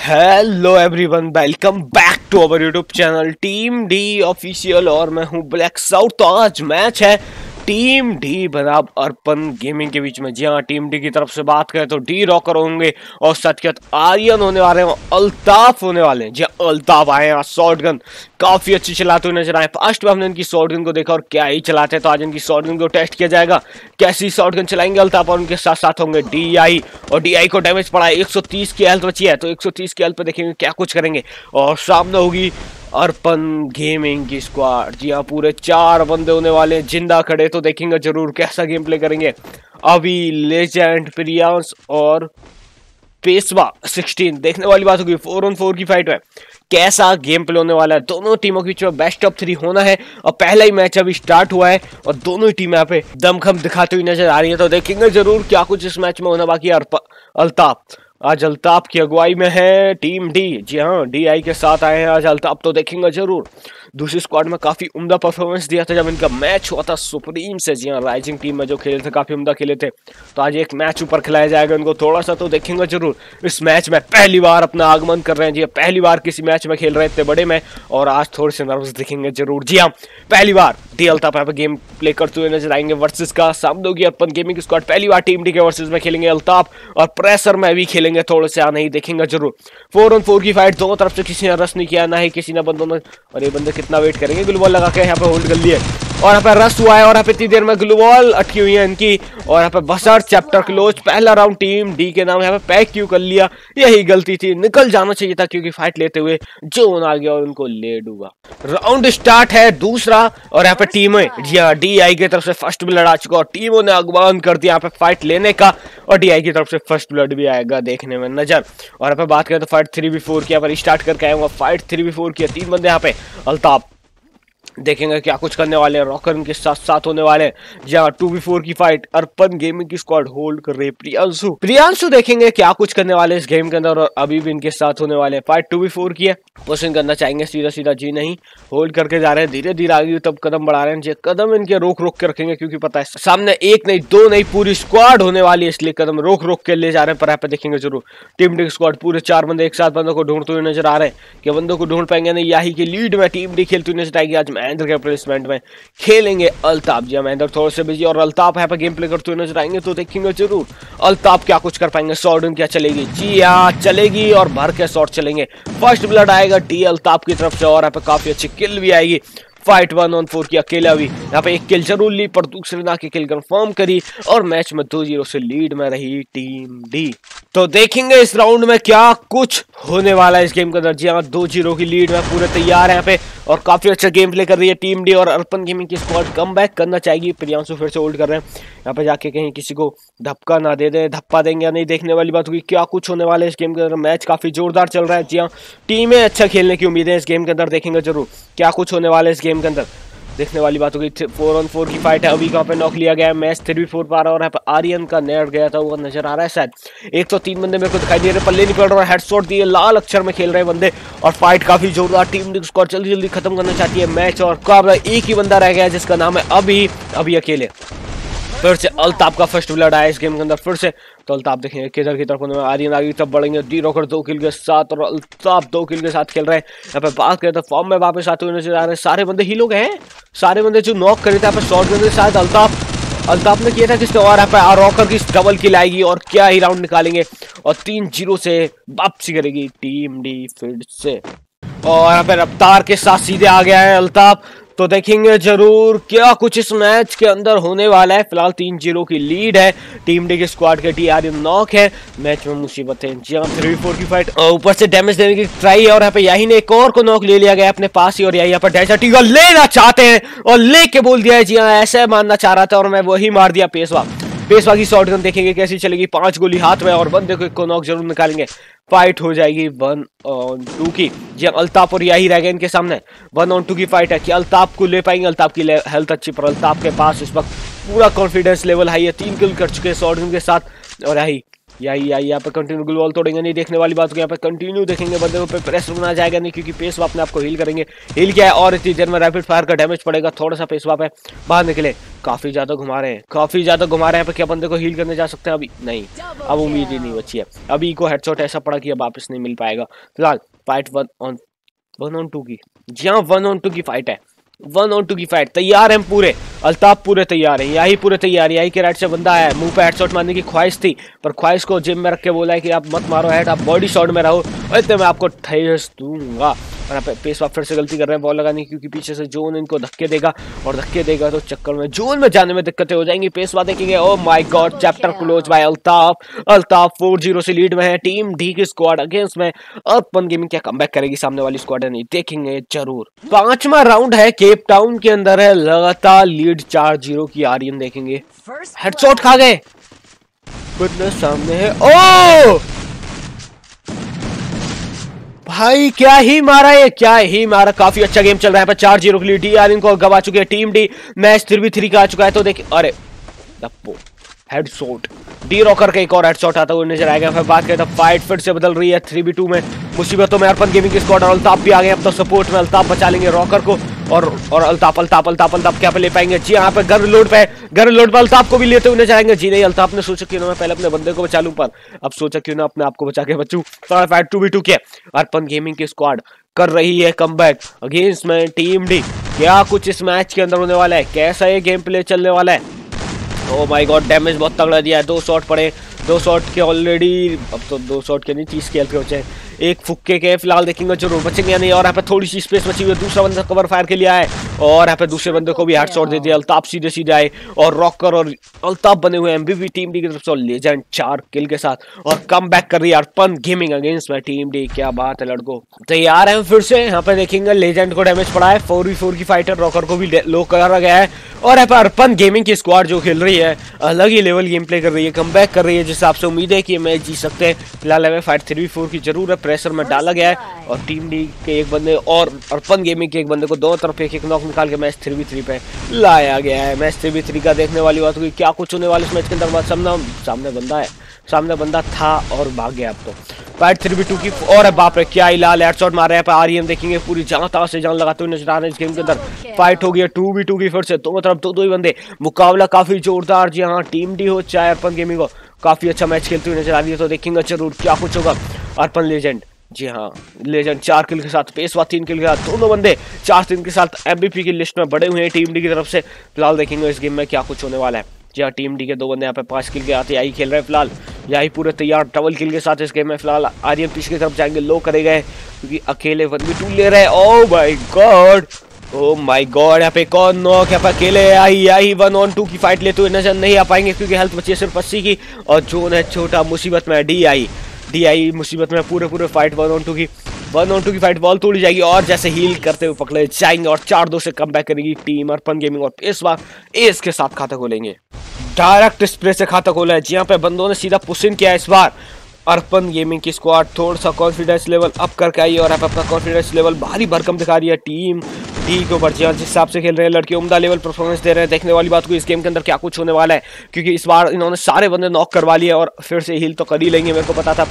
Hello everyone welcome back to our YouTube channel team D official और मैं हूँ black south तो आज मैच है टीम डी बनाब अर्पन गेमिंग के बीच में। जी हाँ टीम डी की तरफ़ से बात करें तो डी रॉकर होंगे और सच आर्यन होने वाले हैं अल्ताफ होने वाले हैं। जी हाँ, अल्ताफ आए हैं शॉर्ट गन काफ़ी अच्छी चलाते हुए नज़र आए। फ़र्स्ट में हमने इनकी शॉर्ट गन को देखा और क्या ही चलाते हैं। तो आज इनकी शॉर्ट गन को टेस्ट किया जाएगा। कैसी शॉर्ट गन चलाएँगे अल्ताफ और उनके साथ साथ होंगे डी आई और डी आई को डैमेज पड़ा है। एक सौ तीस की हेल्थ बची है। तो एक सौ तीस की हेल्थ पर देखेंगे क्या कुछ करेंगे। और सामने होगी अर्पन गेमिंग की स्क्वाड जी हाँ पूरे चार बंदे होने वाले हैं। ज़िंदा खड़े तो देखेंगे ज़रूर कैसा गेम प्ले करेंगे। अभी लेजेंड प्रियांश और पेशवा 16 देखने वाली बात होगी फोर ऑन फोर की फाइट है। कैसा गेम प्ले होने वाला है? दोनों टीमों के बीच में बेस्ट ऑफ़ थ्री होना है। और पहला ही मैच अभी स्टार्ट हुआ है। और दोनों ही टीम यहाँ पे दमखम दिखाती हुई नज़र आ रही है। तो देखेंगे ज़रूर क्या कुछ इस मैच में होना बाकी अल्ताफ। आज अलताप की अगुवाई में है टीम डी। जी हाँ डी आई के साथ आए हैं आज। अलताप तो देखेंगे ज़रूर। दूसरी स्क्वाड में काफ़ी उम्दा परफॉर्मेंस दिया था जब इनका मैच हुआ था सुप्रीम से। जी हाँ राइजिंग टीम में जो खेले थे काफ़ी उम्दा खेले थे। तो आज एक मैच ऊपर खिलाया जाएगा इनको थोड़ा सा तो देखेंगे ज़रूर। इस मैच में पहली बार अपना आगमन कर रहे हैं। जी हाँ, पहली बार किसी मैच में खेल रहे इतने बड़े में और आज थोड़े से नर्वस दिखेंगे ज़रूर। जी हाँ पहली बार डी अल्ताफ यहाँ पे गेम प्ले करते हुए नज़र आएँगे वर्सेस का। सामने होगी अपन गेमिंग स्क्वाड पहली बार टीम डी के वर्सेस में खेलेंगे अल्ताफ और प्रेशर में भी खेलेंगे थोड़े से आना ही देखेंगे ज़रूर। फोर ऑन फोर की फाइट दोनों तरफ़ से किसी ने रस नहीं किया ना ही किसी ने बंदों ने और ये बंदे कितना वेट करेंगे? ग्लूबॉल लगा के यहाँ पे होल्ड कर लिए। और यहाँ पे रस हुआ है और यहाँ पे इतनी देर में ग्लूबॉल अटकी हुई है इनकी। और यहाँ पे बसर चैप्टर क्लोज पहला राउंड टीम डी के नाम यहाँ पे पैक क्यों कर लिया? यही गलती थी। निकल जाना चाहिए था क्योंकि फाइट लेते हुए जोन आ गया और उनको ले डूबा राउंड स्टार्ट है दूसरा और यहाँ पे टीमें डी आई की तरफ़ से फ़र्स्ट ब्लड आ चुका और टीमों ने अगवान कर दिया यहाँ पे फाइट लेने का और डी आई की तरफ़ से फ़र्स्ट ब्लड भी आएगा देखने में नज़र। और यहाँ पे बात करें तो फाइट थ्री बी फोर की, यहाँ पर स्टार्ट करके आऊँगा फाइट थ्री बी फोर की तीन बंदे यहाँ पे, अल्ताफ। देखेंगे क्या कुछ करने वाले हैं। रॉकर के साथ साथ होने वाले जहाँ टू बी फोर की फाइट अर्पन गेमिंग की स्क्वाड होल्ड कर रहे प्रियांशु। प्रियांशु देखेंगे क्या कुछ करने वाले इस गेम के अंदर और अभी भी इनके साथ होने वाले फाइट टू बी फोर की है। क्वेश्चन करना चाहेंगे सीधा सीधा जी नहीं होल्ड करके जा रहे हैं। धीरे धीरे आगे तब कदम बढ़ा रहे हैं। कदम इनके रोक रोक के रखेंगे क्योंकि पता है, सामने एक नहीं, दो नहीं, पूरी स्क्वाड होने वाली है। इसलिए कदम रोक रोक के ले जा रहे हैं। पर यहाँ पे देखेंगे ज़रूर टीम डी स्क्वाड पूरे चार बंदे एक साथ बंदों को ढूंढते हुए नज़र आ रहे हैं। कि बंदों को ढूंढ पाएँगे नहीं? यही की लीड में टीम डी खेलती हुई नज़र आएगी आज महेंद्र के प्लेसमेंट में खेलेंगे अल्ताप जी महेंद्र थोड़े से बिज़ी और अल्ताप यहाँ पर गेम प्ले करते हुए नज़र आएँगे तो देखेंगे ज़रूर अल्ताप क्या कुछ कर पाएँगे। शॉर्ट क्या चलेगी। जी हाँ चलेगी और भर के शॉर्ट चलेंगे। फ़र्स्ट ब्लड आएगा डी अल्ताप की तरफ़ से और यहाँ पे काफ़ी अच्छी किल भी आएगी। फाइट वन ऑन फोर की अकेला भी यहाँ पे एक किल ज़रूर ली, पर दूसरे ना की किल कंफर्म करी और मैच में दो ज़ीरो से लीड में रही टीम डी तो देखेंगे इस राउंड में क्या कुछ होने वाला है इस गेम के अंदर। जी हाँ दो ज़ीरो की लीड में पूरे तैयार है यहाँ पे और काफ़ी अच्छा गेम प्ले कर रही है टीम डी और अर्पन गेमिंग की स्क्वाड कम बैक करना चाहेगी। प्रियांशु फिर से होल्ड कर रहे हैं। यहाँ पे जाके कहीं किसी को धपका ना दे दे, धप्पा देंगे या नहीं देखने वाली बात होगी। क्या कुछ होने वाला है इस गेम के अंदर? मैच काफ़ी जोरदार चल रहा है। जी हाँ टीमें अच्छा खेलने की उम्मीद है इस गेम के अंदर। देखेंगे ज़रूर क्या कुछ होने वाला है इस गेम के अंदर। देखने वाली बात होगी फोर ऑन फोर की फाइट है, अभी कहाँ पे नॉक लिया गया है मैच थ्री फोर पा रहा है और आर्यन का नेट गया था, वो नज़र आ रहा है शायद। एक तो तीन बंदे मेरे को दिखाई दे रहे पल्ले नहीं पड़ रहा है हेडशॉट दिए, लाल अक्षर में खेल रहे बंदे और फाइट काफ़ी जोरदार टीम स्कोर जल्दी जल्दी खत्म करना चाहती है मैच और एक ही बंदा रह गया जिसका नाम है अभी अभी अकेले। फिर से अल्ताफ का फ़र्स्ट ब्लड आया इस गेम के अंदर, फिर से। तो अल्ताफ देखेंगे किधर की तरफ़ आर्यन आगे तब बढ़ेंगे डी रॉकर दो किल के साथ और अल्ताफ दो किल के साथ खेल रहे हैं। यहाँ पे बात करें तो फॉर्म में वापस आते हुए नज़र आ रहे हैं। सारे बंदे ही लोग हैं। सारे बंदे जो नॉक करे थे, यहाँ पे शॉर्ट गन साथ अल्ताफ। अल्ताफ ने किया था किसने और यहाँ पे रॉकर की डबल किल आएगी और क्या ही राउंड निकालेंगे। और तीन ज़ीरो से वापसी करेगी टीम डी फिर से। और यहाँ पे रफ्तार के साथ सीधे आ गया है अल्ताफ। तो देखेंगे ज़रूर क्या कुछ इस मैच के अंदर होने वाला है। फ़िलहाल तीन ज़ीरो की लीड है। टीम डी के स्क्वाड के टी आर नॉक है। मैच में मुसीबत है जी हाँ थ्री फोर की फाइट ऊपर से डैमेज देने की ट्राई है और यहाँ पे यही ने एक और को नॉक ले लिया गया अपने पास ही। और यही यहाँ पर डैशा टीगा लेना चाहते हैं और लेके बोल दिया है, जी हाँ ऐसे मानना चाह रहा था और मैं वही मार दिया पेशवा। पेशवा की शॉर्ट देखेंगे कैसी चलेगी। पाँच गोली हाथ में और बंदे को एक को नॉक ज़रूर निकालेंगे। फाइट हो जाएगी वन ऑन टू की। जी अल्ताफ और यही रह गए इनके सामने। वन ऑन टू की फाइट है कि अल्ताफ को ले पाएँगे, अल्ताफ की हेल्थ अच्छी पर अल्ताफ के पास इस वक्त पूरा कॉन्फिडेंस लेवल हाई है। तीन किल कर चुके हैं सौ के साथ। और यही यही यही यहाँ पे कंटिन्यू ग्लूवॉल तोड़ेंगे, नहीं देखने वाली बात को यहाँ पे कंटिन्यू देखेंगे, बंदे पे प्रेस रुकना जाएगा नहीं, क्योंकि पेस वाप ने आपको हील करेंगे। हील क्या है और इतनी देर में रैपिड फायर का डैमेज पड़ेगा, थोड़ा सा पेस वाप है। बाहर निकले, काफ़ी ज़्यादा घुमा रहे हैं, काफ़ी ज़्यादा घुमा रहे हैं, पर क्या बंदे को हील करने जा सकते हैं? अभी नहीं, अब उम्मीद ही नहीं बची है। अभी को हेडशॉट ऐसा पड़ा कि अब वापस नहीं मिल पाएगा। फ़िलहाल fight one on one on two की, जी हाँ वन ऑन टू की फाइट है। वन ऑन टू की फाइट तैयार हैं पूरे। अल्ताफ पूरे तैयार हैं। यही पूरे तैयार। यही के राइट से बंदा है। मुँह पे हेड हेडशॉट मारने की ख्वाहिश थी, पर ख्वाहिश को जिम में रख के बोला है कि आप मत मारो हेड आप बॉडी शॉट में रहो। ऐसे मैं आपको ठेस दूँगा। और यहाँ पे पेस फिर से गलती कर रहे हैं बॉल लगाने की क्योंकि पीछे से जोन इनको धक्के देगा और धक्के देगा तो चक्कर में जोन में जाने में दिक्कतें हो जाएँगी। पेसवा देखेंगे ओ my god chapter close by Altaf Altaf four zero से लीड में है। टीम डी की स्क्वाड अगेंस्ट में। अर्पन गेमिंग क्या कम करेगी सामने वाली स्क्वाड है नहीं देखेंगे ज़रूर। पांचवा राउंड है। केप टाउन के अंदर है। लगातार लीड चार ज़ीरो की आ आर्यन देखेंगे। हेडशॉट खा गए। सामने है। ओ भाई, क्या ही मारा है क्या ही मारा। काफ़ी अच्छा गेम चल रहा है चार ज़ीरो के लिए डी आर इनको गवा चुके हैं team D match three B three का आ चुका है तो देखिए, अरे हेड शॉट डी रॉकर का एक और हेडशॉट आता हुआ नज़र आएगा। फिर बात करें तो फाइट फिर से बदल रही है थ्री बी टू में। मुसीबतों में अर्पण गेमिंग की स्क्वाड और अल्ताफ भी आ गए अब तो सपोर्ट में अल्ताफ बचा लेंगे रॉकर को। और और अल्ताफ अल्ताफ अल्ताफ अल्ताफ क्या पे ले पाएँगे? जी यहाँ पे घर लोड पे घर लोड पे अल्ताफ को भी लेते हुए नज़र आएँगे। जी नहीं, अल्ताफ ने सोचा क्यों ना मैं पहले अपने बंदे को बचा लूँ, पर अब सोचा क्यों ना अपने आप को बचा के बचू। फाइट टू बी टू के अर्पण गेमिंग की स्क्वाड कर रही है कम अगेंस्ट में टीम डी क्या कुछ इस मैच के अंदर होने वाला है? कैसा ये गेम प्ले चलने वाला है? ओ माय गॉड डैमेज बहुत तगड़ा दिया है। दो शॉट पड़े। दो शॉट के ऑलरेडी अब तो दो शॉट के नहीं, तीस के एल पे एक फुक्के के फ़िलहाल देखेंगे ज़रूर बचेंगे नहीं, और यहाँ पे थोड़ी सी स्पेस बची हुई है। दूसरा बंदा कवर फायर के लिए आए और यहाँ पे दूसरे बंदे को भी हेड शॉट दे दिया अल्ताफ सीधे सीधे आए और रॉकर और अल्ताफ बने हुए एमबीबी टीम डी की तरफ़ से लेजेंड चार किल के साथ और कम बैक कर रही है अर्पन गेमिंग अगेंस्ट में टीम डी क्या बात है लड़को। तैयार है फिर से यहाँ पे देखेंगे लेजेंड को डैमेज पड़ा है फोर वी फोर की फाइटर रॉकर को भी लो करा गया है और यहाँ पे अर्पन गेमिंग की स्क्वाड जो खेल रही है अलग ही लेवल गेम प्ले कर रही है कम बैक कर रही है जिससे आपसे उम्मीद है कि मैच जीत सकते हैं। फ़िलहाल हमें फाइट थ्री फोर की ज़रूर है प्रेशर में डाला गया है और टीम डी के एक बंदे और अर्पन गेमिंग के एक बंदे को दोनों तरफ़ एक एक नॉक निकाल के मैच थ्री बी थ्री पे लाया गया है। मैच थ्री बी थ्री का देखने वाली बात हुई क्या कुछ होने वाले इस मैच के अंदर सामने सामने बंदा है। सामने बंदा था और भाग गया अब तो। फाइट थ्री बी टू की और बाप रे, क्या लाल हेडशॉट मार रहे हैं। आ रही है देखेंगे पूरी जान ता से जान लगाते हुए नज़र आ रहे हैं इस गेम के अंदर। फाइट हो है टू बी टू की फिर से। दोनों तरफ़ दो दो ही बंदे। मुकाबला काफ़ी जोरदार जी हाँ टीम डी हो चाहे अर्पन गेमिंग हो। काफ़ी अच्छा मैच खेलते हुए नज़र आ रही है तो देखेंगे ज़रूर क्या कुछ होगा। अर्पन लेजेंड जी हाँ लेजेंड चार किल के साथ पेशवा तीन किल के साथ, दोनों बंदे चार तीन के साथ एमबीपी की लिस्ट में बड़े हुए हैं टीम डी की तरफ़ से। फ़िलहाल देखेंगे इस गेम में क्या कुछ होने वाला है। जी हाँ टीम डी के दो बंदे यहाँ पे पाँच किल के आते यही खेल रहे हैं फ़िलहाल। यही पूरे तैयार डबल किल के साथ इस गेम में फ़िलहाल आर्यन पीछे की तरफ़ जाएँगे लो करे गए, क्योंकि अकेले वन भी टू ले रहे oh my god oh my god यहाँ पे कौन नो यहाँ पे अकेले आई आई वन ऑन टू की फाइट लेते हुए नज़र नहीं आ पाएँगे, क्योंकि हेल्थ बची है सिर्फ़ अस्सी की। और जोन है छोटा मुसीबत में डी आई डी आई मुसीबत में पूरे पूरे फाइट वन ऑन टू की वन ऑन टू की फाइट बॉल तोड़ी जाएगी और जैसे हील करते हुए पकड़े जाएँगे और चार दो से कम करेगी टीम अर्पन गेमिंग और इस बार एस के साथ खाता खोलेंगे। डायरेक्ट स्प्रे से खाता खोला है। जी यहाँ पे बंदों ने सीधा पुशिन किया इस बार। अर्पन गेमिंग की स्क्वाड थोड़ा सा कॉन्फिडेंस लेवल अप करके आई और अपना कॉन्फिडेंस लेवल भारी भरकम दिखा रही है टीम डी के ऊपर जिस हिसाब से खेल रहे हैं, लड़के उमदा लेवल परफॉर्मेंस दे रहे हैं, देखने वाली बात को इस गेम के अंदर क्या कुछ होने वाला है? क्योंकि इस बार इन्होंने सारे बंदे नॉक करवा लिए और फिर से हील तो कर ही लेंगे, मेरे को पता था।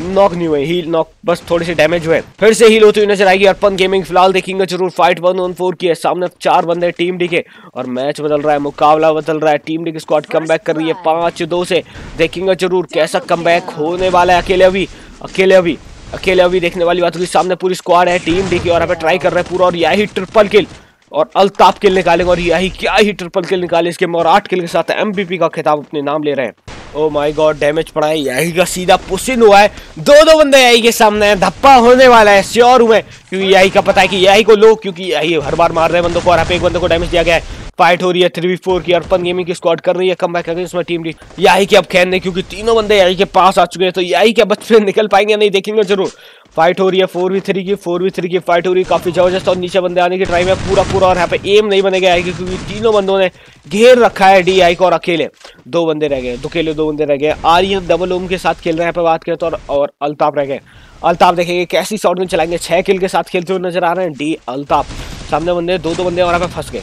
नॉक नहीं हुए हील नॉक बस थोड़ी सी डैमेज हुए। फिर से हील होती हुई नज़र आएगी अर्पन गेमिंग फ़िलहाल देखेंगे, ज़रूर फाइट वन वन फोर की है। सामने चार बंदे टीम डी के और मैच बदल रहा है, मुकाबला बदल रहा है टीम डी की स्क्वाड कम कर रही है पाँच दो से। देखेंगे ज़रूर कैसा कम होने वाला है अकेले अभी अकेले अभी। अकेले अभी देखने वाली बात होगी। सामने पूरी स्क्वाड है टीम डी की और यहाँ पे ट्राई कर रहे हैं पूरा, और यही ट्रिपल किल और अल्ताफ किल निकालेंगे, और यही क्या ही ट्रिपल किल निकाले इसके और आठ किल के साथ एमबीपी का खिताब अपने नाम ले रहे हैं। ओ माय गॉड डैमेज पड़ा है, यही का सीधा पुशिन हुआ है। दो दो बंदे यही के सामने है, धप्पा होने वाला है श्योर हुए, क्योंकि यही का पता है कि यही को लो, क्योंकि यही हर बार मार रहे हैं बंदों को, और यहाँ पे एक बंदे को डैमेज दिया गया है। फाइट हो रही है थ्री फोर की अर्पन गेमिंग की स्क्वाड कर रही है कम बैक कर रही इसमें टीम यही के अब खेलने, क्योंकि तीनों बंदे यही के पास आ चुके हैं तो यही के बच्चे निकल पाएँगे, नहीं देखेंगे ज़रूर। फाइट हो रही है फोर वी थ्री की फोर वी थ्री की फाइट हो रही है, काफ़ी ज़बरदस्त और नीचे बंदे आने की ट्राई में पूरा पूरा और यहाँ पे एम नहीं बनेगा आएगी क्योंकि तीनों बंदों ने घेर रखा है डी आई को और अकेले। दो बंदे रह गए दुकेले दो बंदे रह गए। आर्यन डबल ओम के साथ खेल रहे हैं, यहाँ पे बात करें तो और अल्ताफ रह गए। अल्ताफ देखेंगे कैसी शॉट में चलाएँगे, छह किल के साथ खेलते हुए नज़र आ रहे हैं डी अल्ताफ। सामने बंदे, दो दो बंदे और यहाँ पे फंस गए।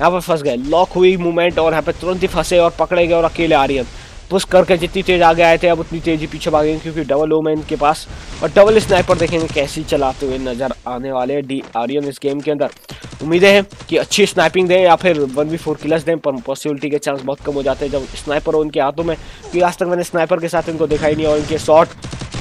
यहाँ पर फंस गए। लॉक हुई मूवमेंट और यहाँ पर तुरंत ही फंसे और पकड़े गए और अकेले आ रही है। पुश करके जितनी तेज आगे आए थे, अब उतनी तेज़ी पीछे भागेंगे क्योंकि डबल ओम है इनके पास और डबल स्नाइपर देखेंगे कैसी चलाते हुए नज़र आने वाले डी आर्यन इस गेम के अंदर। उम्मीदें हैं कि अच्छी स्नाइपिंग दें या फिर वन वी फोर किलर्स दें, पर पॉसिबिलिटी के चांस बहुत कम हो जाते हैं जब स्नाइपर हो उनके हाथों में। क्योंकि आज तक मैंने स्नाइपर के साथ इनको देखा ही नहीं और इनके शॉट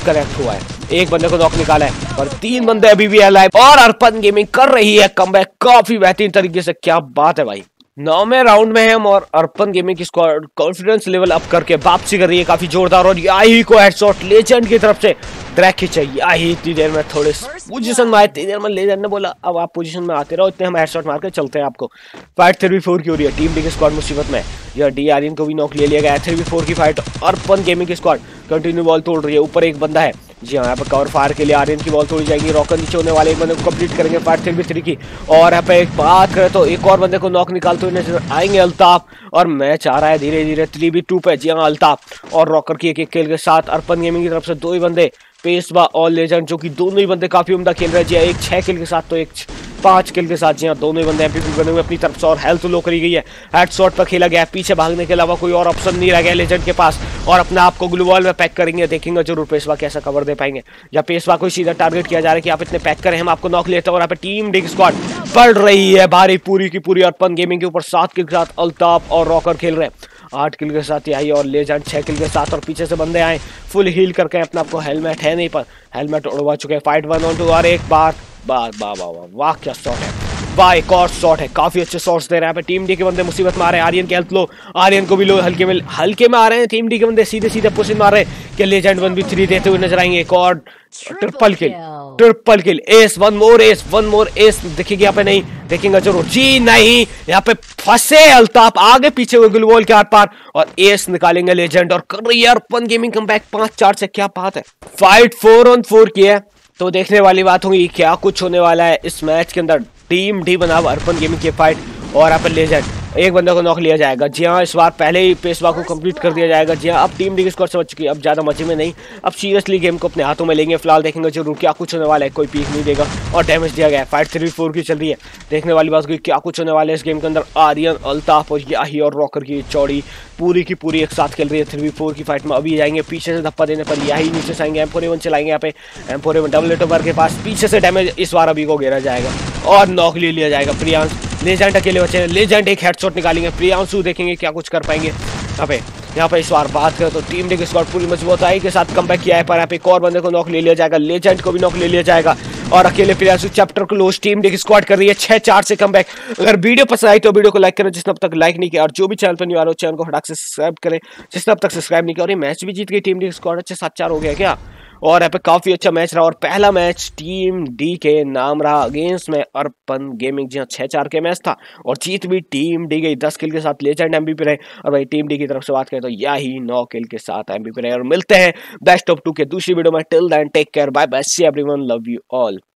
कनेक्ट हुआ है। एक बंदे को नॉक निकाला है और तीन बंदे अभी भी अलाइव और अर्पन गेमिंग कर रही है कम काफ़ी बेहतरीन तरीके से, क्या बात है भाई। नौवे राउंड में हम और अर्पन गेमिंग की स्क्वाड कॉन्फिडेंस लेवल अप करके वापसी कर रही है काफ़ी जोरदार और यही को हेडशॉट लेजेंड की तरफ़ से ट्रैक खींचे यही इतनी देर में थोड़े पोजीशन में आए इतनी देर में लेजेंड ने बोला अब आप पोजीशन में आते रहो इतने हम हेडशॉट मार के चलते हैं आपको। फाइट थ्री फोर की हो रही है टीम डी की स्क्वाड मुसीबत में। यह डी आर को भी नॉक ले लिया गया है थ्री फोर की फाइट अर्पण गेमिंग की स्क्वाड कंटिन्यू बॉल तोड़ रही है ऊपर एक बंदा है। जी हाँ यहाँ पर कवर फायर के लिए आर्यन की बॉल तोड़ी जाएगी रॉकर नीचे होने वाले एक बंदे को कंप्लीट करेंगे फायर थ्री थ्री की। और यहाँ पे एक बात करें तो एक और बंदे को नॉक निकालते हुए नज़र आएँगे अल्ताफ। और मैच आ रहा है धीरे धीरे थ्री बी टू पे। जी हाँ अल्ताफ और रॉकर की एक एक खेल के साथ अर्पन गेमिंग की तरफ़ से दो ही बंदे पेशवा और लेजेंड जो कि दोनों ही बंदे काफ़ी उमदा खेल रहे हैं। जी हाँ, एक छह किल के साथ तो एक पाँच किल के साथ। जी हाँ दोनों ही बंदे एमपीपी बने हुए अपनी तरफ़ से और हेल्थ लो करी गई है। हेड शॉट पर खेला गया। पीछे भागने के अलावा कोई और ऑप्शन नहीं रह गया लेजेंड के पास। और अपने आप को ग्लूवॉल में पैक करेंगे। देखेंगे ज़रूर पेशवा कैसा कवर दे पाएँगे। या पेशवा को सीधा टारगेट किया जा रहा है कि आप इतने पैक करें हम आपको नॉक लेते हैं और यहाँ पे टीम डिग स्क्वाड पड़ रही है। भारी पूरी की पूरी अर्पन गेमिंग के ऊपर सात के साथ अल्ताफ और रॉकर खेल रहे हैं। आठ किल के साथ ही आई और ले जाए छः किल के साथ और पीछे से बंदे आए। फुल हील करके अपने आपको हेलमेट है नहीं पर। हेलमेट उड़वा चुके फाइट वन ऑन टू और एक बार बार वाह वाह वाह वाह, क्या शॉट है। वाह एक और शॉट है। काफ़ी अच्छे शॉट्स दे रहे हैं। टीम डी के बंदे मुसीबत में आ रहे हैं। आर्यन के हेल्थ लो आर्यन को भी लो हल्के में हल्के में आ रहे हैं। टीम डी के बंदे सीधे सीधे पुश मार रहे हैं। कि लेजेंड वन भी थ्री देते हुए नज़र आएँगे। एक और triple kill triple kill S one more S one more S देखिए यहाँ पे नहीं। देखेंगे ज़रूर जी नहीं। यहाँ पे फंसे अल्ताफ। आगे पीछे हुए गुलवॉल के आर पार। और एस निकालेंगे लेजेंड और कर रही है अर्पन गेमिंग कम बैक पाँच चार से क्या बात है। फाइट फोर ऑन फोर की है। तो देखने वाली बात होगी क्या कुछ होने वाला है इस मैच के अंदर। टीम डी बनाव अर्पन गेमिंग के फाइट और यहाँ अपन लेजेंड एक बंदे को नॉक लिया जाएगा। जी हाँ इस बार पहले ही पेशवा को कंप्लीट कर दिया जाएगा। जी हाँ अब टीम डी स्कोर समझ चुकी है, अब ज़्यादा मज़े में नहीं। अब सीरियसली गेम को अपने हाथों में लेंगे। फ़िलहाल देखेंगे ज़रूर क्या कुछ होने वाला है। कोई पीक नहीं देगा और डैमेज दिया गया है। फाइट थ्री फोर की चल रही है। देखने वाली बात हुई क्या कुछ होने वाला है इस गेम के अंदर। आर्यन, अल्ताफ और याही और रॉकर की चौड़ी पूरी की पूरी एक साथ खेल रही है। थ्री फोर की फाइट में अभी जाएँगे, पीछे से धप्पा देने पर यही नीचे से आएँगे। एम एवन चलाएँगे यहाँ पे। एम फोर डबल एटोबर के पास पीछे से डैमेज इस बार अभी को घेरा जाएगा और नॉक ले लिया जाएगा। प्रियांश लेजेंड अकेले बचे लेजेंड एक हेडशॉट निकालेंगे। प्रियांशु देखेंगे क्या कुछ कर पाएँगे। यहाँ पे यहाँ पे इस बार बात करें तो टीम ने स्क्वाड पूरी मज़बूत आई के साथ कम किया है पर यहाँ पे एक और बंदे को नॉक ले लिया जाएगा। लेजेंड को भी नॉक ले लिया जाएगा। और अकेले Priyanshu chapter close team D squad कर रही है छह चार से कम अगर वीडियो पसंद आई तो वीडियो को लाइक करें, जिसने अब तक लाइक नहीं किया और जो भी चैनल पर नहीं आ रहा चैनल को हटाक से सब्सक्राइब करें। जिसने अब तक सब्सक्राइब नहीं किया और ये मैच भी जीत गई टीम डेक स्क्वाड अच्छे सात चार हो गया क्या? और यहाँ पे काफ़ी अच्छा मैच रहा और पहला मैच टीम डी के नाम रहा अगेंस्ट में अर्पन गेमिंग जी हाँ चार के मैच था और जीत भी टीम डी गई दस किल के साथ लेजेंड एमबीपी रहे। और भाई टीम डी की तरफ़ से बात करें तो यही नौ किल के साथ एमबीपी रहे और मिलते हैं बेस्ट ऑफ़ टू के दूसरी वीडियो में। Till then take care bye bye see every love you all